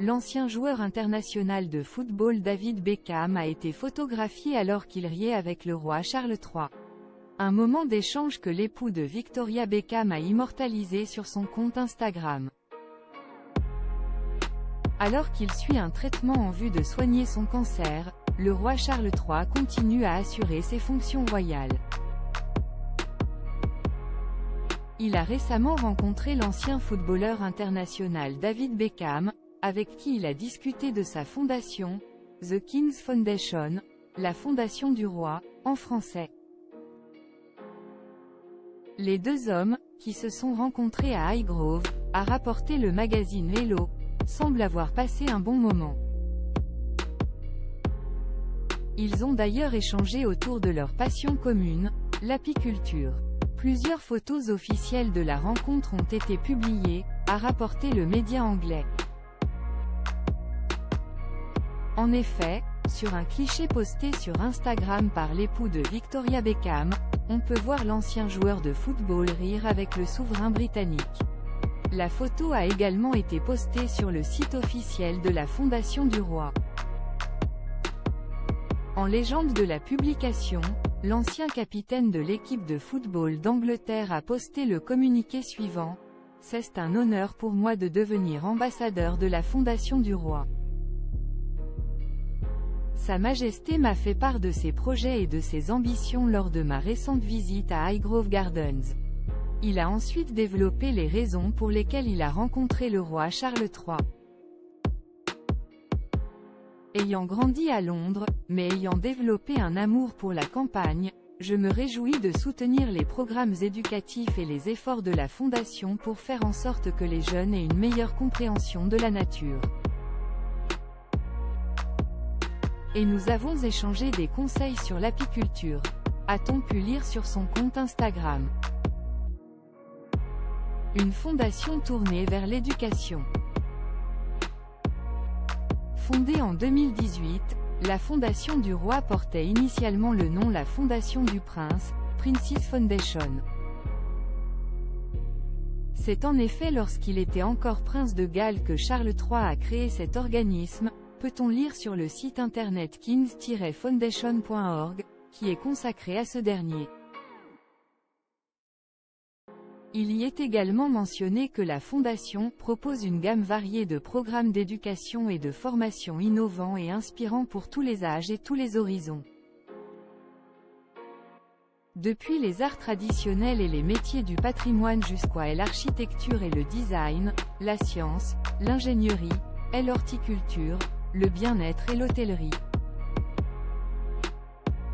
L'ancien joueur international de football David Beckham a été photographié alors qu'il riait avec le roi Charles III. Un moment d'échange que l'époux de Victoria Beckham a immortalisé sur son compte Instagram. Alors qu'il suit un traitement en vue de soigner son cancer, le roi Charles III continue à assurer ses fonctions royales. Il a récemment rencontré l'ancien footballeur international David Beckham, avec qui il a discuté de sa fondation, The King's Foundation, la fondation du roi, en français. Les deux hommes, qui se sont rencontrés à Highgrove, a rapporté le magazine Hello, semblent avoir passé un bon moment. Ils ont d'ailleurs échangé autour de leur passion commune, l'apiculture. Plusieurs photos officielles de la rencontre ont été publiées, a rapporté le média anglais. En effet, sur un cliché posté sur Instagram par l'époux de Victoria Beckham, on peut voir l'ancien joueur de football rire avec le souverain britannique. La photo a également été postée sur le site officiel de la Fondation du Roi. En légende de la publication, l'ancien capitaine de l'équipe de football d'Angleterre a posté le communiqué suivant. C'est un honneur pour moi de devenir ambassadeur de la Fondation du Roi. Sa Majesté m'a fait part de ses projets et de ses ambitions lors de ma récente visite à Highgrove Gardens. Il a ensuite développé les raisons pour lesquelles il a rencontré le roi Charles III. Ayant grandi à Londres, mais ayant développé un amour pour la campagne, je me réjouis de soutenir les programmes éducatifs et les efforts de la Fondation pour faire en sorte que les jeunes aient une meilleure compréhension de la nature et nous avons échangé des conseils sur l'apiculture. A-t-on pu lire sur son compte Instagram? Une fondation tournée vers l'éducation. Fondée en 2018, la Fondation du Roi portait initialement le nom la Fondation du Prince, Princess Foundation. C'est en effet lorsqu'il était encore prince de Galles que Charles III a créé cet organisme, peut-on lire sur le site internet kings-foundation.org, qui est consacré à ce dernier. Il y est également mentionné que la Fondation propose une gamme variée de programmes d'éducation et de formation innovants et inspirants pour tous les âges et tous les horizons. Depuis les arts traditionnels et les métiers du patrimoine jusqu'à l'architecture et le design, la science, l'ingénierie, l'horticulture, le bien-être et l'hôtellerie.